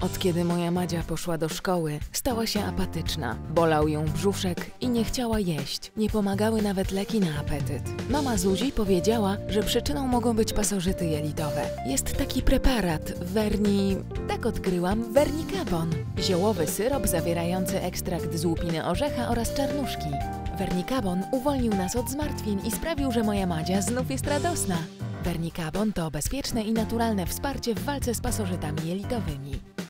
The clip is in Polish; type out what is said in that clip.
Od kiedy moja Madzia poszła do szkoły, stała się apatyczna. Bolał ją brzuszek i nie chciała jeść. Nie pomagały nawet leki na apetyt. Mama Zuzi powiedziała, że przyczyną mogą być pasożyty jelitowe. Jest taki preparat, Verni... tak odkryłam, Vernicabon. Ziołowy syrop zawierający ekstrakt z łupiny orzecha oraz czarnuszki. Vernicabon uwolnił nas od zmartwień i sprawił, że moja Madzia znów jest radosna. Vernicabon to bezpieczne i naturalne wsparcie w walce z pasożytami jelitowymi.